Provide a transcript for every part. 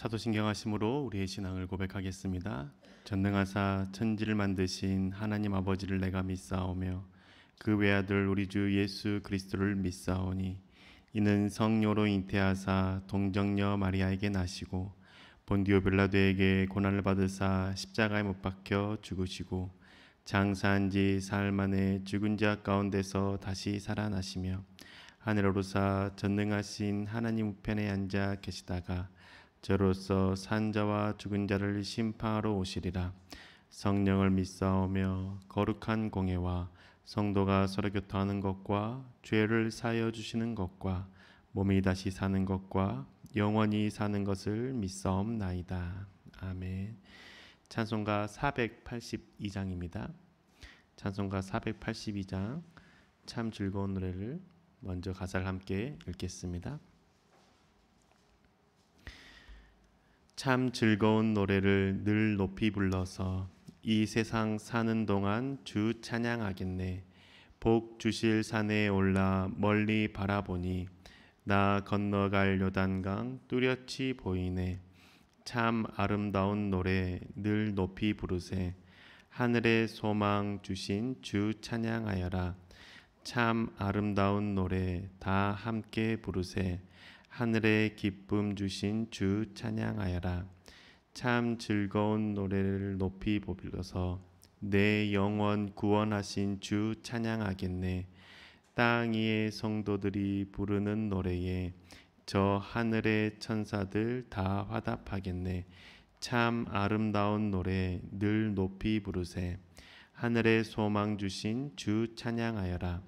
사도신경하심으로 우리의 신앙을 고백하겠습니다. 전능하사 천지를 만드신 하나님 아버지를 내가 믿사오며 그 외아들 우리 주 예수 그리스도를 믿사오니 이는 성녀로 잉태하사 동정녀 마리아에게 나시고 본디오 빌라도에게 고난을 받으사 십자가에 못 박혀 죽으시고 장사한 지 사흘 만에 죽은 자 가운데서 다시 살아나시며 하늘 오르사 전능하신 하나님 우편에 앉아 계시다가 저로서 산자와 죽은 자를 심판하러 오시리라 성령을 믿사오며 거룩한 공예와 성도가 서로 교통하는 것과 죄를 사여 주시는 것과 몸이 다시 사는 것과 영원히 사는 것을 믿사옵나이다. 아멘. 찬송가 482장입니다. 찬송가 482장 참 즐거운 노래를 먼저 가사를 함께 읽겠습니다. 참 즐거운 노래를 늘 높이 불러서 이 세상 사는 동안 주 찬양하겠네. 복 주실 산에 올라 멀리 바라보니 나 건너갈 요단강 뚜렷이 보이네. 참 아름다운 노래 늘 높이 부르세. 하늘의 소망 주신 주 찬양하여라. 참 아름다운 노래 다 함께 부르세. 하늘의 기쁨 주신 주 찬양하여라. 참 즐거운 노래를 높이 불러서 내 영원 구원하신 주 찬양하겠네. 땅 위의 성도들이 부르는 노래에 저 하늘의 천사들 다 화답하겠네. 참 아름다운 노래 늘 높이 부르세. 하늘의 소망 주신 주 찬양하여라.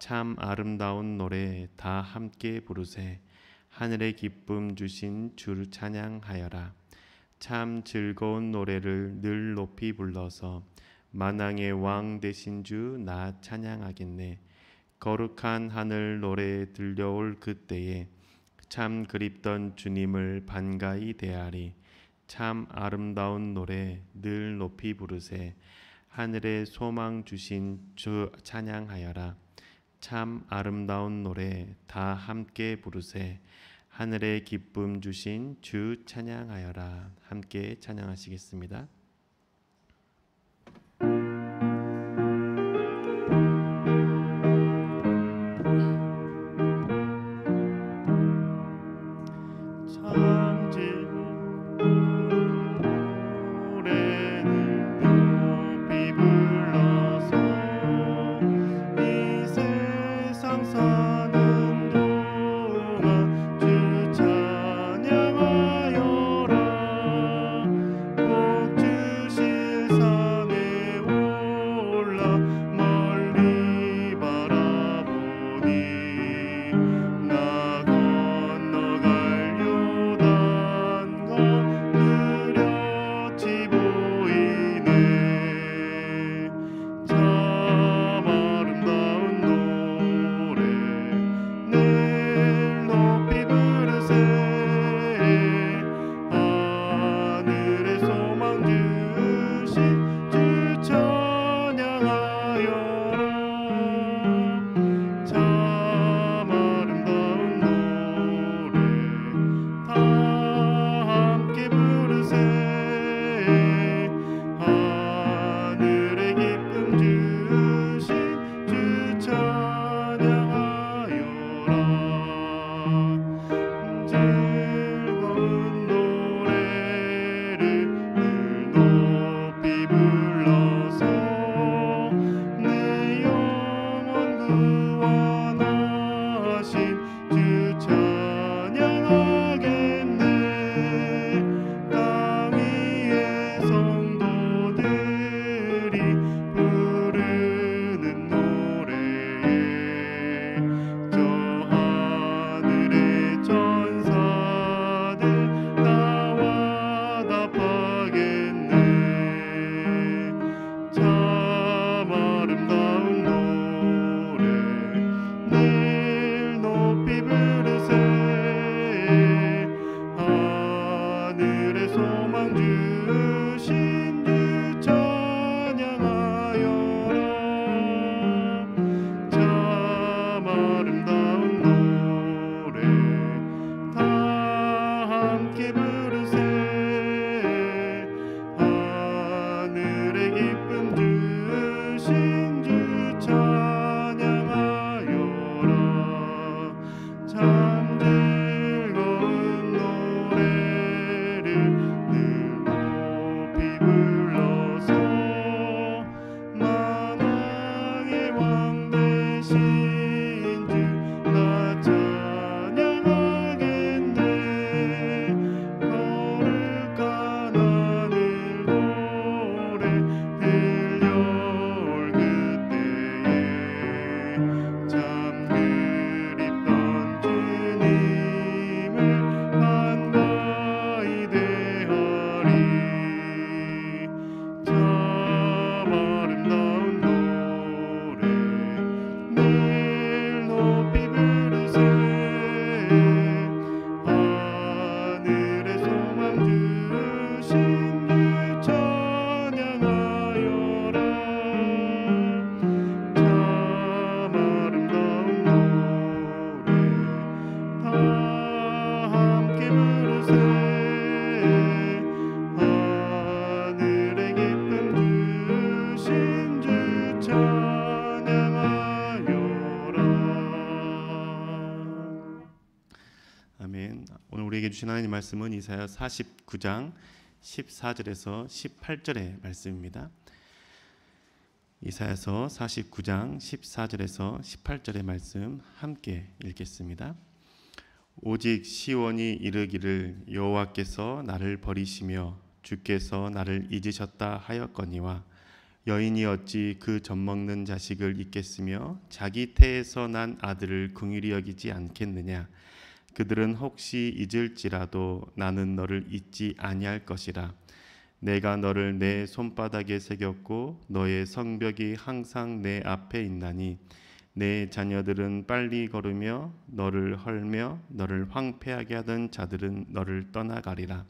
참 아름다운 노래 다 함께 부르세. 하늘의 기쁨 주신 주를 찬양하여라. 참 즐거운 노래를 늘 높이 불러서 만왕의 왕 되신 주 나 찬양하겠네. 거룩한 하늘 노래 들려올 그때에 참 그립던 주님을 반가이 대하리. 참 아름다운 노래 늘 높이 부르세. 하늘의 소망 주신 주 찬양하여라. 참 아름다운 노래 다 함께 부르세. 하늘의 기쁨 주신 주 찬양하여라. 함께 찬양하시겠습니다. 하나님 말씀은 이사야 49장 14절에서 18절의 말씀입니다. 이사야서 49장 14절에서 18절의 말씀 함께 읽겠습니다. 오직 시온이 이르기를 여호와께서 나를 버리시며 주께서 나를 잊으셨다 하였거니와 여인이 어찌 그 젖먹는 자식을 잊겠으며 자기 태에서 난 아들을 긍휼히 여기지 않겠느냐 그들은 혹시 잊을지라도 나는 너를 잊지 아니할 것이라. 내가 너를 내 손바닥에 새겼고 너의 성벽이 항상 내 앞에 있나니 내 자녀들은 빨리 걸으며 너를 헐며 너를 황폐하게 하던 자들은 너를 떠나가리라.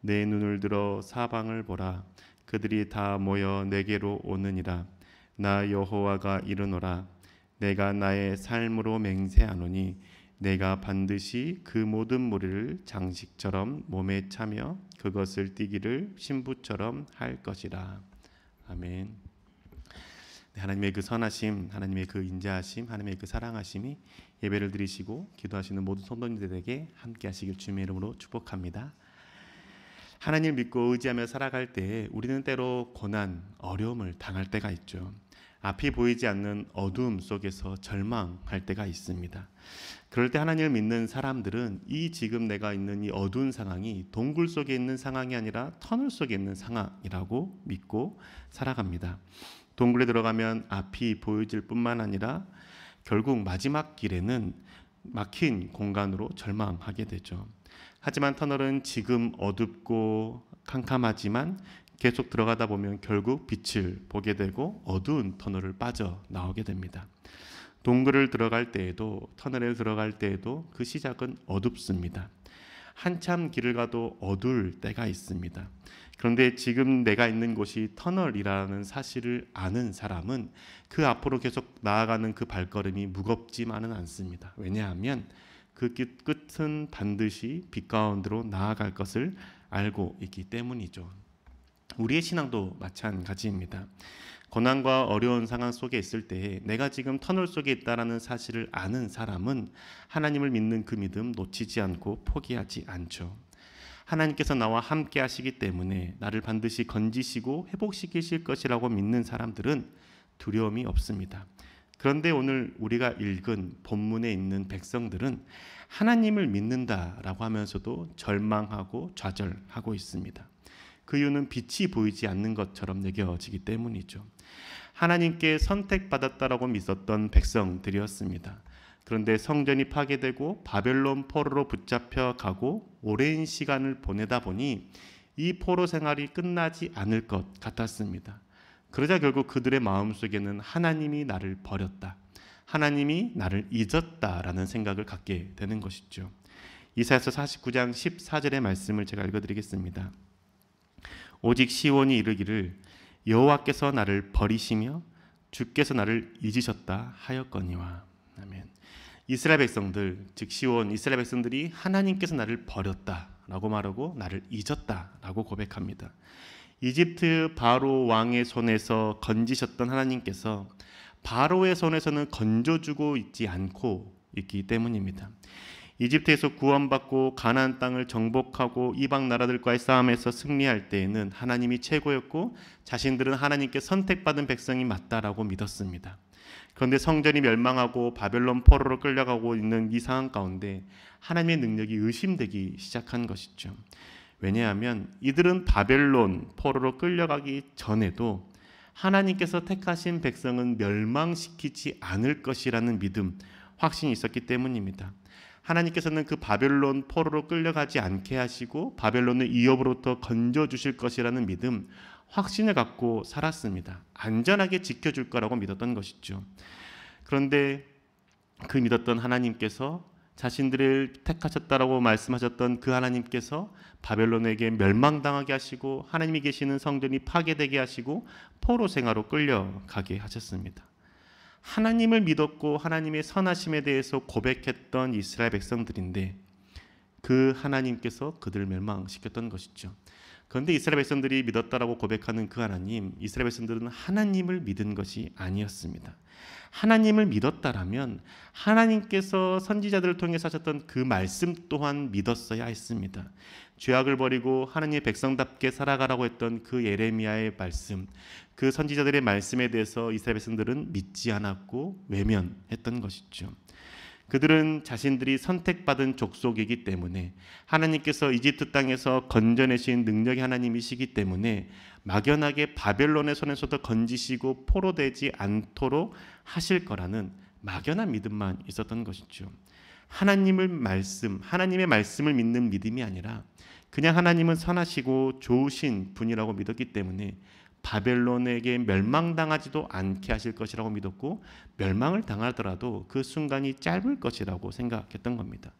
내 눈을 들어 사방을 보라. 그들이 다 모여 내게로 오느니라. 나 여호와가 이르노라. 내가 나의 삶으로 맹세하노니 내가 반드시 그 모든 무리를 장식처럼 몸에 차며 그것을 띠기를 신부처럼 할 것이라. 아멘. 네, 하나님의 그 선하심, 하나님의 그 인자하심, 하나님의 그 사랑하심이 예배를 드리시고 기도하시는 모든 성도님들에게 함께 하시길 주님의 이름으로 축복합니다. 하나님을 믿고 의지하며 살아갈 때 우리는 때로 고난, 어려움을 당할 때가 있죠. 앞이 보이지 않는 어두움 속에서 절망할 때가 있습니다. 그럴 때 하나님을 믿는 사람들은 이 지금 내가 있는 이 어두운 상황이 동굴 속에 있는 상황이 아니라 터널 속에 있는 상황이라고 믿고 살아갑니다. 동굴에 들어가면 앞이 보여질 뿐만 아니라 결국 마지막 길에는 막힌 공간으로 절망하게 되죠. 하지만 터널은 지금 어둡고 캄캄하지만 계속 들어가다 보면 결국 빛을 보게 되고 어두운 터널을 빠져 나오게 됩니다. 동굴을 들어갈 때에도 터널에 들어갈 때에도 그 시작은 어둡습니다. 한참 길을 가도 어두울 때가 있습니다. 그런데 지금 내가 있는 곳이 터널이라는 사실을 아는 사람은 그 앞으로 계속 나아가는 그 발걸음이 무겁지만은 않습니다. 왜냐하면 그 끝은 반드시 빛 가운데로 나아갈 것을 알고 있기 때문이죠. 우리의 신앙도 마찬가지입니다. 고난과 어려운 상황 속에 있을 때 내가 지금 터널 속에 있다라는 사실을 아는 사람은 하나님을 믿는 그 믿음 놓치지 않고 포기하지 않죠. 하나님께서 나와 함께 하시기 때문에 나를 반드시 건지시고 회복시키실 것이라고 믿는 사람들은 두려움이 없습니다. 그런데 오늘 우리가 읽은 본문에 있는 백성들은 하나님을 믿는다라고 하면서도 절망하고 좌절하고 있습니다. 그 이유는 빛이 보이지 않는 것처럼 여겨지기 때문이죠. 하나님께 선택받았다라고 믿었던 백성들이었습니다. 그런데 성전이 파괴되고 바벨론 포로로 붙잡혀 가고 오랜 시간을 보내다 보니 이 포로 생활이 끝나지 않을 것 같았습니다. 그러자 결국 그들의 마음속에는 하나님이 나를 버렸다. 하나님이 나를 잊었다라는 생각을 갖게 되는 것이죠. 이사야서 49장 14절의 말씀을 제가 읽어 드리겠습니다. 오직 시온이 이르기를 여호와께서 나를 버리시며 주께서 나를 잊으셨다 하였거니와 아멘. 이스라엘 백성들 즉 시온 이스라엘 백성들이 하나님께서 나를 버렸다라고 말하고 나를 잊었다라고 고백합니다. 이집트 바로 왕의 손에서 건지셨던 하나님께서 바로의 손에서는 건져주고 있지 않고 있기 때문입니다. 이집트에서 구원받고 가나안 땅을 정복하고 이방 나라들과의 싸움에서 승리할 때에는 하나님이 최고였고 자신들은 하나님께 선택받은 백성이 맞다라고 믿었습니다. 그런데 성전이 멸망하고 바벨론 포로로 끌려가고 있는 이 상황 가운데 하나님의 능력이 의심되기 시작한 것이죠. 왜냐하면 이들은 바벨론 포로로 끌려가기 전에도 하나님께서 택하신 백성은 멸망시키지 않을 것이라는 믿음, 확신이 있었기 때문입니다. 하나님께서는 그 바벨론 포로로 끌려가지 않게 하시고 바벨론을 이업으로부터 건져 주실 것이라는 믿음, 확신을 갖고 살았습니다. 안전하게 지켜 줄 거라고 믿었던 것이죠. 그런데 그 믿었던 하나님께서 자신들을 택하셨다라고 말씀하셨던 그 하나님께서 바벨론에게 멸망당하게 하시고 하나님이 계시는 성전이 파괴되게 하시고 포로 생활로 끌려가게 하셨습니다. 하나님을 믿었고 하나님의 선하심에 대해서 고백했던 이스라엘 백성들인데 그 하나님께서 그들을 멸망시켰던 것이죠. 그런데 이스라엘 백성들이 믿었다라고 고백하는 그 하나님, 이스라엘 백성들은 하나님을 믿은 것이 아니었습니다. 하나님을 믿었다라면 하나님께서 선지자들을 통해서 하셨던 그 말씀 또한 믿었어야 했습니다. 죄악을 버리고 하나님의 백성답게 살아가라고 했던 그 예레미야의 말씀, 그 선지자들의 말씀에 대해서 이스라엘 백성들은 믿지 않았고 외면했던 것이죠. 그들은 자신들이 선택받은 족속이기 때문에 하나님께서 이집트 땅에서 건져내신 능력의 하나님이시기 때문에 막연하게 바벨론의 손에서도 건지시고 포로되지 않도록 하실 거라는 막연한 믿음만 있었던 것이죠. 하나님을 말씀, 하나님의 말씀을 믿는 믿음이 아니라 그냥 하나님은 선하시고 좋으신 분이라고 믿었기 때문에 바벨론에게 멸망당하지도 않게 하실 것이라고 믿었고 멸망을 당하더라도 그 순간이 짧을 것이라고 생각했던 겁니다.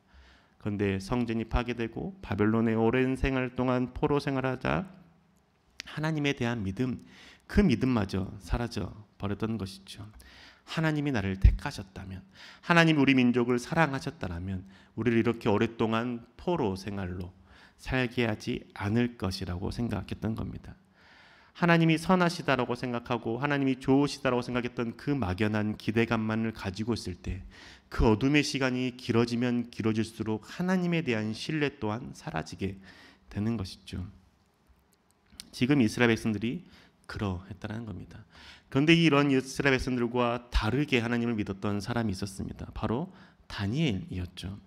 그런데 성전이 파괴되고 바벨론의 오랜 생활 동안 포로 생활하자 하나님에 대한 믿음, 그 믿음마저 사라져 버렸던 것이죠. 하나님이 나를 택하셨다면, 하나님 우리 민족을 사랑하셨다면, 우리를 이렇게 오랫동안 포로 생활로 살게 하지 않을 것이라고 생각했던 겁니다. 하나님이 선하시다라고 생각하고 하나님이 좋으시다라고 생각했던 그 막연한 기대감만을 가지고 있을 때 그 어둠의 시간이 길어지면 길어질수록 하나님에 대한 신뢰 또한 사라지게 되는 것이죠. 지금 이스라엘 백성들이 그러했다는 겁니다. 그런데 이런 이스라엘 백성들과 다르게 하나님을 믿었던 사람이 있었습니다. 바로 다니엘이었죠.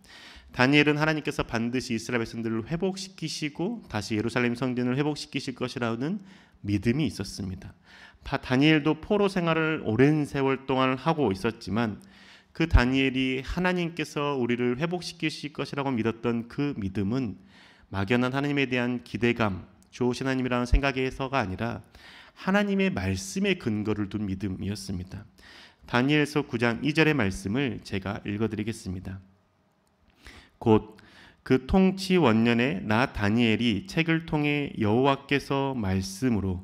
다니엘은 하나님께서 반드시 이스라엘 백성들을 회복시키시고 다시 예루살렘 성전을 회복시키실 것이라는 믿음이 있었습니다. 다니엘도 포로 생활을 오랜 세월 동안 하고 있었지만 그 다니엘이 하나님께서 우리를 회복시키실 것이라고 믿었던 그 믿음은 막연한 하나님에 대한 기대감, 좋으신 하나님이라는 생각에서가 아니라 하나님의 말씀에 근거를 둔 믿음이었습니다. 다니엘서 9장 2절의 말씀을 제가 읽어드리겠습니다. 곧 그 통치 원년에 나 다니엘이 책을 통해 여호와께서 말씀으로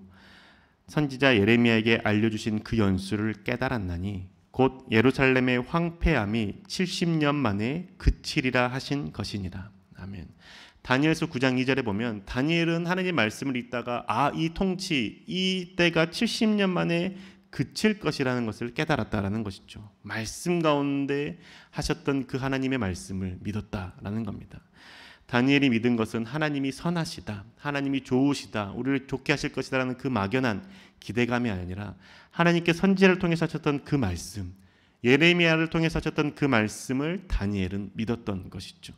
선지자 예레미야에게 알려주신 그 연수를 깨달았나니 곧 예루살렘의 황폐함이 70년 만에 그치리라 하신 것이니라. 아멘. 다니엘서 9장 2절에 보면 다니엘은 하나님의 말씀을 읽다가 아 이 통치 이 때가 70년 만에 그칠 것이라는 것을 깨달았다라는 것이죠. 말씀 가운데 하셨던 그 하나님의 말씀을 믿었다라는 겁니다. 다니엘이 믿은 것은 하나님이 선하시다, 하나님이 좋으시다, 우리를 좋게 하실 것이다라는 그 막연한 기대감이 아니라 하나님께 선지를 통해서 하셨던 그 말씀, 예레미야를 통해서 하셨던 그 말씀을 다니엘은 믿었던 것이죠.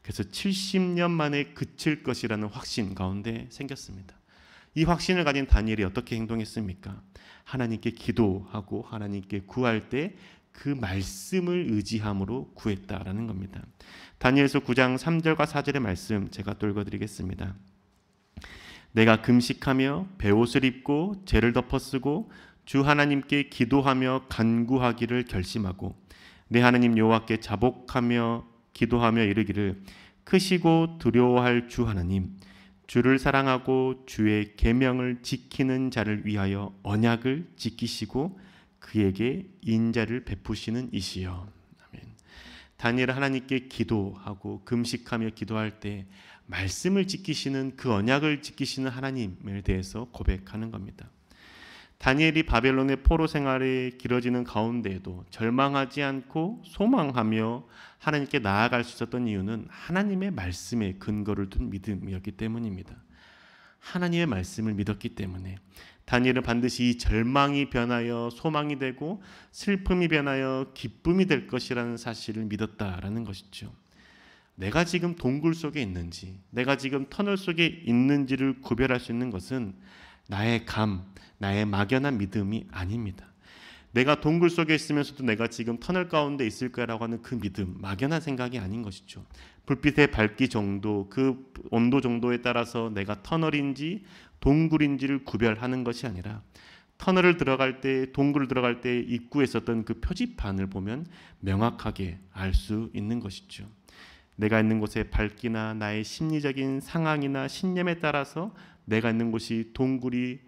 그래서 70년 만에 그칠 것이라는 확신 가운데 생겼습니다. 이 확신을 가진 다니엘이 어떻게 행동했습니까? 하나님께 기도하고 하나님께 구할 때 그 말씀을 의지함으로 구했다라는 겁니다. 다니엘서 9장 3절과 4절의 말씀 제가 또 읽어드리겠습니다. 내가 금식하며 베옷을 입고 죄를 덮어 쓰고 주 하나님께 기도하며 간구하기를 결심하고 내 하나님 여호와께 자복하며 기도하며 이르기를 크시고 두려워할 주 하나님 주를 사랑하고 주의 계명을 지키는 자를 위하여 언약을 지키시고 그에게 인자를 베푸시는 이시여. 아멘. 다니엘 하나님께 기도하고 금식하며 기도할 때 말씀을 지키시는 그 언약을 지키시는 하나님에 대해서 고백하는 겁니다. 다니엘이 바벨론의 포로 생활이 길어지는 가운데에도 절망하지 않고 소망하며 하나님께 나아갈 수 있었던 이유는 하나님의 말씀에 근거를 둔 믿음이었기 때문입니다. 하나님의 말씀을 믿었기 때문에 다니엘은 반드시 이 절망이 변하여 소망이 되고 슬픔이 변하여 기쁨이 될 것이라는 사실을 믿었다라는 것이죠. 내가 지금 동굴 속에 있는지, 내가 지금 터널 속에 있는지를 구별할 수 있는 것은 나의 감, 나의 막연한 믿음이 아닙니다. 내가 동굴 속에 있으면서도 내가 지금 터널 가운데 있을 거라고 하는 그 믿음, 막연한 생각이 아닌 것이죠. 불빛의 밝기 정도, 그 온도 정도에 따라서 내가 터널인지 동굴인지를 구별하는 것이 아니라 터널을 들어갈 때, 동굴을 들어갈 때 입구에 있었던 그 표지판을 보면 명확하게 알 수 있는 것이죠. 내가 있는 곳의 밝기나 나의 심리적인 상황이나 신념에 따라서 내가 있는 곳이 동굴이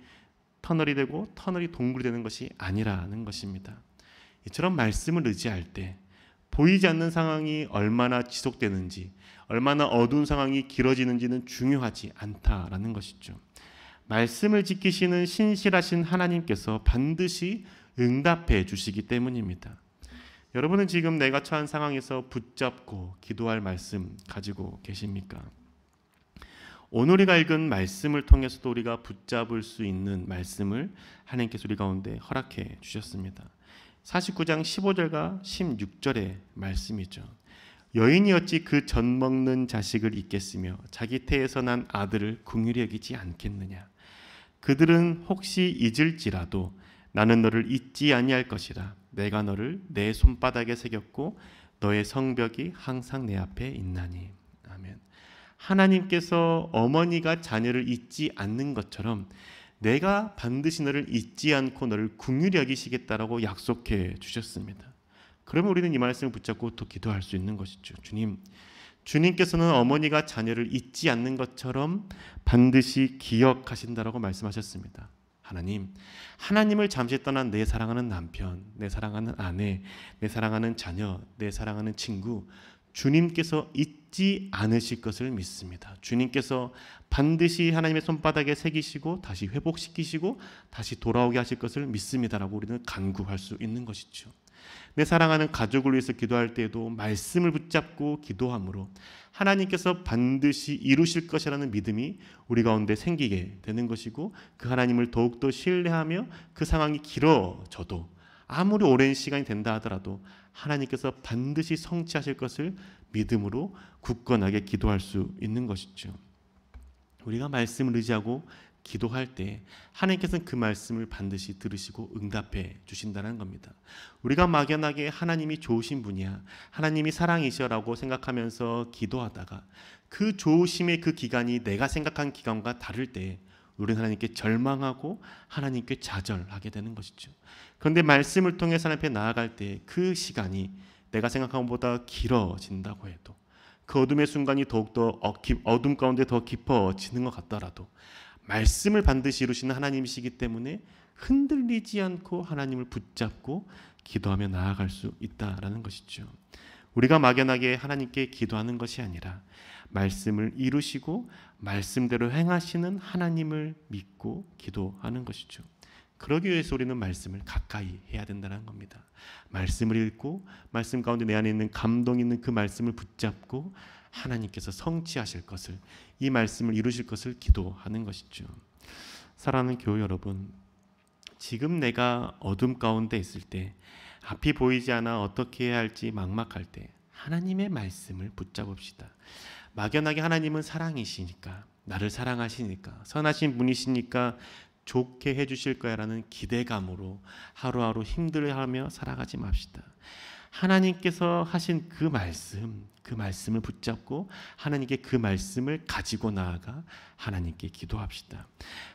터널이 되고 터널이 동굴이 되는 것이 아니라는 것입니다. 이처럼 말씀을 의지할 때 보이지 않는 상황이 얼마나 지속되는지, 얼마나 어두운 상황이 길어지는지는 중요하지 않다라는 것이죠. 말씀을 지키시는 신실하신 하나님께서 반드시 응답해 주시기 때문입니다. 여러분은 지금 내가 처한 상황에서 붙잡고 기도할 말씀 가지고 계십니까? 오늘 우리가 읽은 말씀을 통해서도 우리가 붙잡을 수 있는 말씀을 하나님께서 우리 가운데 허락해 주셨습니다. 49장 15절과 16절의 말씀이죠. 여인이 어찌 그전 먹는 자식을 잊겠으며 자기 태에서 난 아들을 궁휼히 여기지 않겠느냐. 그들은 혹시 잊을지라도 나는 너를 잊지 아니할 것이라. 내가 너를 내 손바닥에 새겼고 너의 성벽이 항상 내 앞에 있나니. 하나님께서 어머니가 자녀를 잊지 않는 것처럼 내가 반드시 너를 잊지 않고 너를 궁휼히 여기시겠다라고 약속해 주셨습니다. 그러면 우리는 이 말씀을 붙잡고 또 기도할 수 있는 것이죠. 주님, 주님께서는 어머니가 자녀를 잊지 않는 것처럼 반드시 기억하신다라고 말씀하셨습니다. 하나님, 하나님을 잠시 떠난 내 사랑하는 남편, 내 사랑하는 아내, 내 사랑하는 자녀, 내 사랑하는 친구, 주님께서 잊지 않으실 것을 믿습니다. 주님께서 반드시 하나님의 손바닥에 새기시고 다시 회복시키시고 다시 돌아오게 하실 것을 믿습니다라고 우리는 간구할 수 있는 것이죠. 내 사랑하는 가족을 위해서 기도할 때에도 말씀을 붙잡고 기도함으로 하나님께서 반드시 이루실 것이라는 믿음이 우리 가운데 생기게 되는 것이고 그 하나님을 더욱더 신뢰하며 그 상황이 길어져도 아무리 오랜 시간이 된다 하더라도 하나님께서 반드시 성취하실 것을 믿음으로 굳건하게 기도할 수 있는 것이죠. 우리가 말씀을 의지하고 기도할 때 하나님께서는 그 말씀을 반드시 들으시고 응답해 주신다는 겁니다. 우리가 막연하게 하나님이 좋으신 분이야. 하나님이 사랑이셔라고 생각하면서 기도하다가 그 좋으심의 그 기간이 내가 생각한 기간과 다를 때 우리는 하나님께 절망하고 하나님께 좌절하게 되는 것이죠. 그런데 말씀을 통해서 하나님 앞에 나아갈 때 그 시간이 내가 생각한 것보다 길어진다고 해도 그 어둠의 순간이 더욱더 어둠 가운데 더 깊어지는 것 같더라도 말씀을 반드시 이루시는 하나님이시기 때문에 흔들리지 않고 하나님을 붙잡고 기도하며 나아갈 수 있다라는 것이죠. 우리가 막연하게 하나님께 기도하는 것이 아니라 말씀을 이루시고 말씀대로 행하시는 하나님을 믿고 기도하는 것이죠. 그러기 위해서 우리는 말씀을 가까이 해야 된다는 겁니다. 말씀을 읽고 말씀 가운데 내 안에 있는 감동 있는 그 말씀을 붙잡고 하나님께서 성취하실 것을 이 말씀을 이루실 것을 기도하는 것이죠. 사랑하는 교회 여러분, 지금 내가 어둠 가운데 있을 때 앞이 보이지 않아 어떻게 해야 할지 막막할 때 하나님의 말씀을 붙잡읍시다. 막연하게 하나님은 사랑이시니까 나를 사랑하시니까 선하신 분이시니까 좋게 해주실 거야라는 기대감으로 하루하루 힘들어하며 살아가지 맙시다. 하나님께서 하신 그 말씀, 그 말씀을 붙잡고 하나님께 그 말씀을 가지고 나아가 하나님께 기도합시다.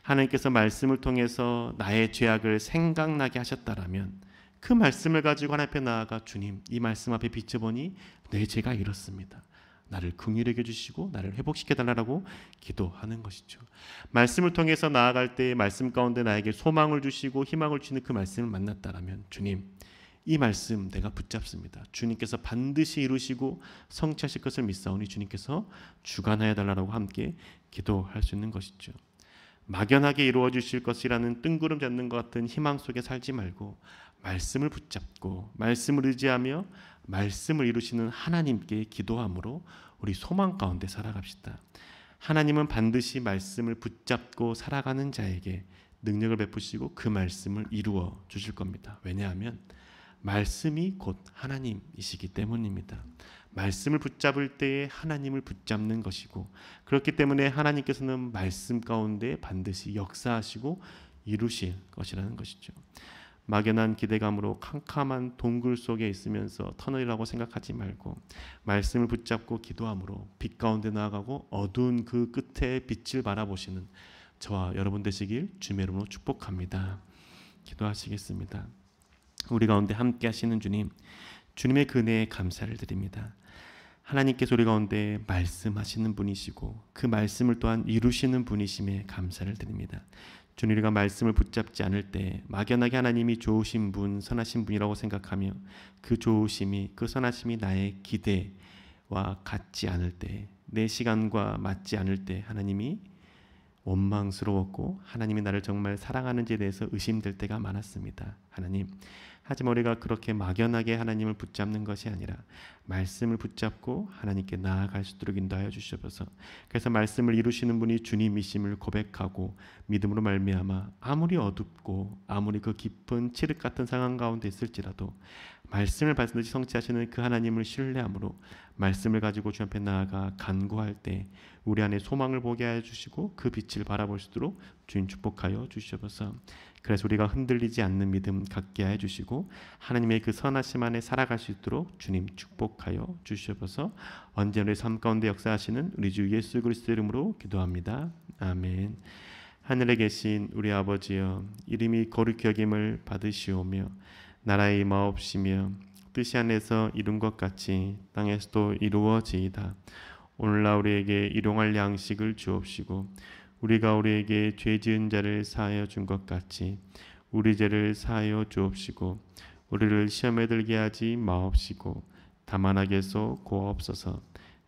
하나님께서 말씀을 통해서 나의 죄악을 생각나게 하셨다라면 그 말씀을 가지고 하나님 앞에 나아가 주님 이 말씀 앞에 비춰보니 내 죄가 이렇습니다. 나를 긍휼하게 주시고 나를 회복시켜 달라고 기도하는 것이죠. 말씀을 통해서 나아갈 때 말씀 가운데 나에게 소망을 주시고 희망을 주는 그 말씀을 만났다라면 주님 이 말씀 내가 붙잡습니다. 주님께서 반드시 이루시고 성취하실 것을 믿사오니 주님께서 주관하여 달라고 함께 기도할 수 있는 것이죠. 막연하게 이루어 주실 것이라는 뜬구름 잡는 것 같은 희망 속에 살지 말고 말씀을 붙잡고 말씀을 의지하며 말씀을 이루시는 하나님께 기도함으로 우리 소망 가운데 살아갑시다. 하나님은 반드시 말씀을 붙잡고 살아가는 자에게 능력을 베푸시고 그 말씀을 이루어 주실 겁니다. 왜냐하면 말씀이 곧 하나님이시기 때문입니다. 말씀을 붙잡을 때에 하나님을 붙잡는 것이고 그렇기 때문에 하나님께서는 말씀 가운데 반드시 역사하시고 이루실 것이라는 것이죠. 막연한 기대감으로 캄캄한 동굴 속에 있으면서 터널이라고 생각하지 말고 말씀을 붙잡고 기도함으로 빛 가운데 나아가고 어두운 그 끝에 빛을 바라보시는 저와 여러분 되시길 주의 이름으로 축복합니다. 기도하시겠습니다. 우리 가운데 함께 하시는 주님 주님의 그네에 감사를 드립니다. 하나님께서 우리 가운데 말씀하시는 분이시고 그 말씀을 또한 이루시는 분이심에 감사를 드립니다. 주님 우리가 말씀을 붙잡지 않을 때 막연하게 하나님이 좋으신 분, 선하신 분이라고 생각하며 그 좋으심이 그 선하심이 나의 기대와 같지 않을 때 내 시간과 맞지 않을 때 하나님이 원망스러웠고 하나님이 나를 정말 사랑하는지에 대해서 의심될 때가 많았습니다. 하나님 하지만 우리가 그렇게 막연하게 하나님을 붙잡는 것이 아니라 말씀을 붙잡고 하나님께 나아갈 수 있도록 인도하여 주시옵소서. 그래서 말씀을 이루시는 분이 주님이심을 고백하고 믿음으로 말미암아 아무리 어둡고 아무리 그 깊은 칠흑 같은 상황 가운데 있을지라도 말씀을 반드시 성취하시는 그 하나님을 신뢰함으로 말씀을 가지고 주 앞에 나아가 간구할 때 우리 안에 소망을 보게 하여 주시고 그 빛을 바라볼 수 있도록 주님 축복하여 주시옵소서. 그래서 우리가 흔들리지 않는 믿음 갖게 해 주시고 하나님의 그 선하심 안에 살아갈 수 있도록 주님 축복하여 주시옵소서. 언제나 우리 삶 가운데 역사하시는 우리 주 예수 그리스도 이름으로 기도합니다. 아멘. 하늘에 계신 우리 아버지여 이름이 거룩히 여김을 받으시오며 나라의 마옵시며 뜻이 안에서 이룬 것 같이 땅에서도 이루어지이다. 오늘날 우리에게 일용할 양식을 주옵시고 우리가 우리에게 죄 지은 자를 사하여 준 것 같이 우리 죄를 사하여 주옵시고 우리를 시험에 들게 하지 마옵시고 다만 하게서 고옵소서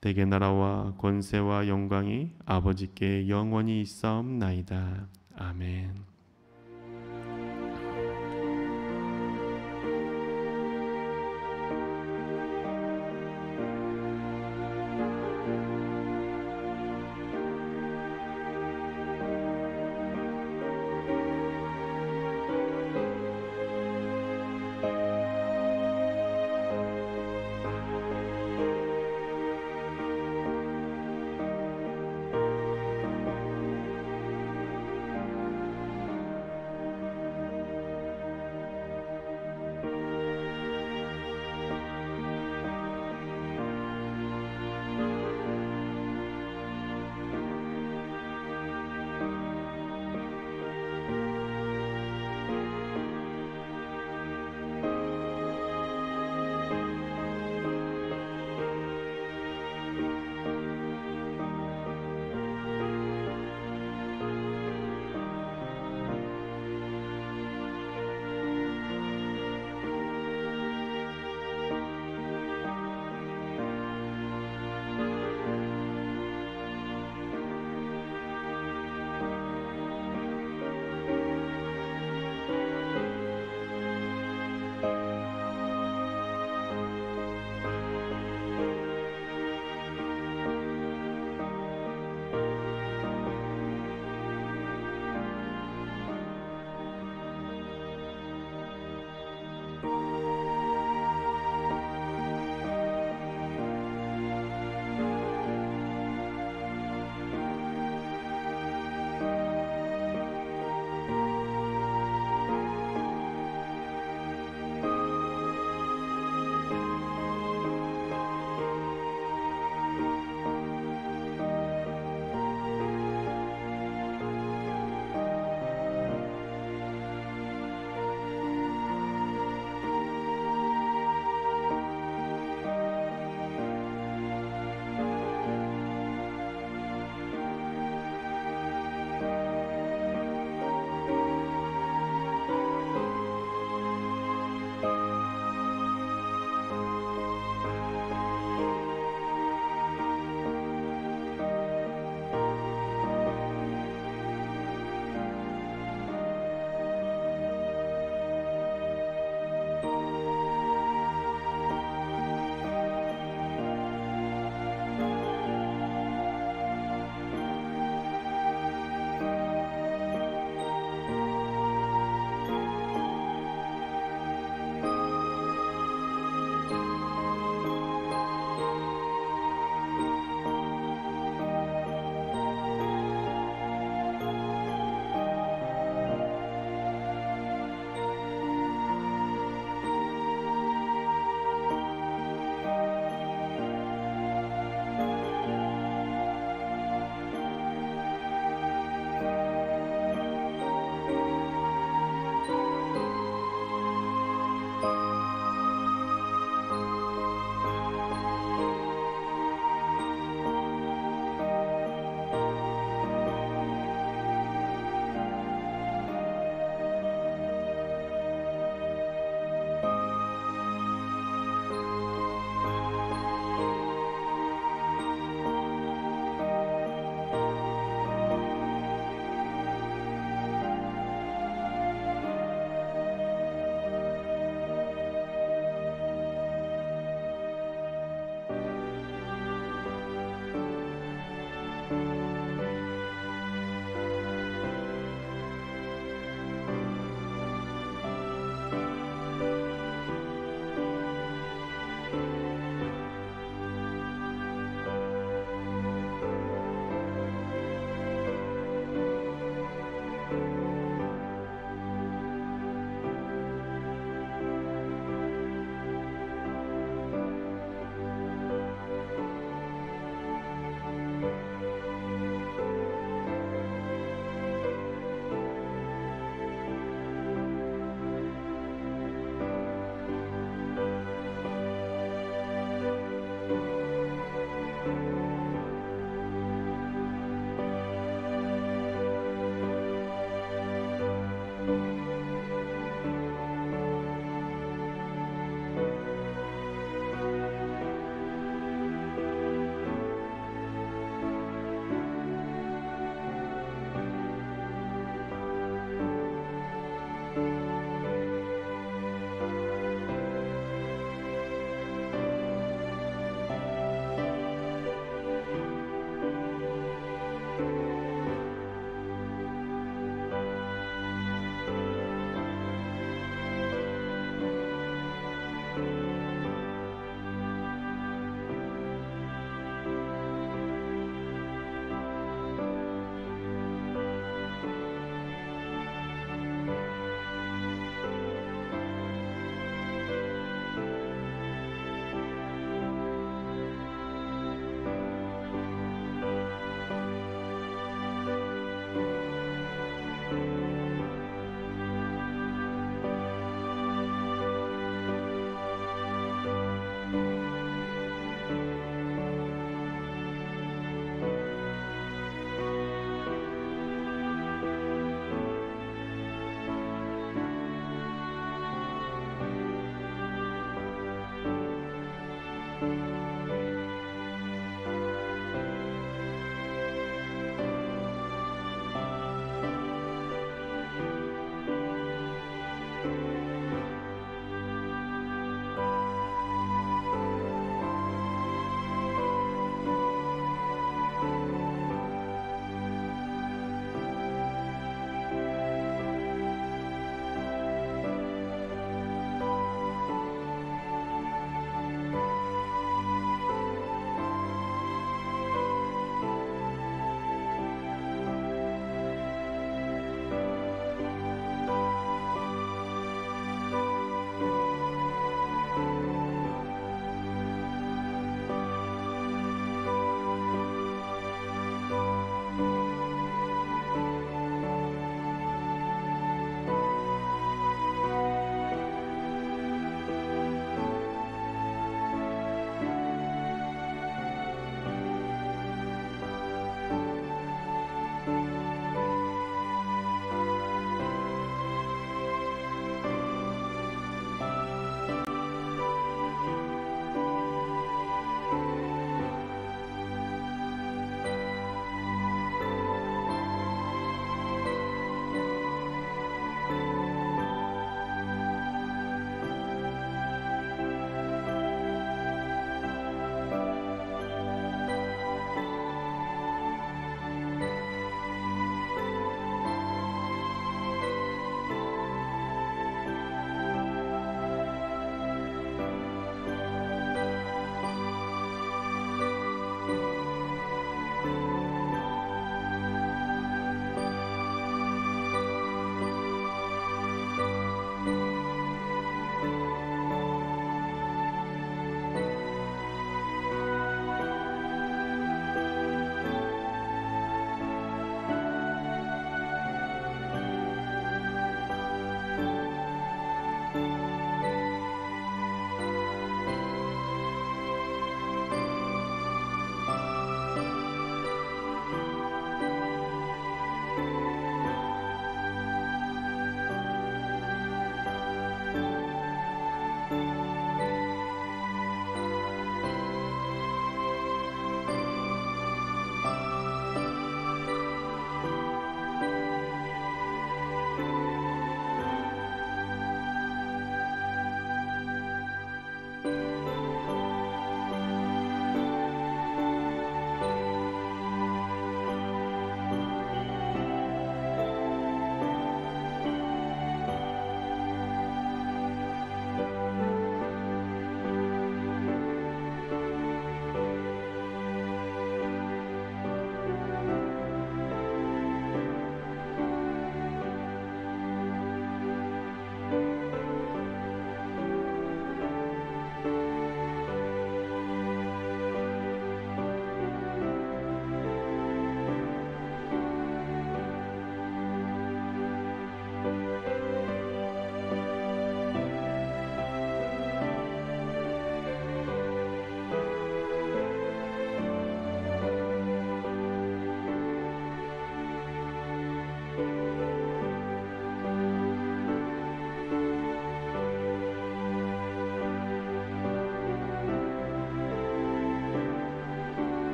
대개 나라와 권세와 영광이 아버지께 영원히 있사옵나이다 아멘.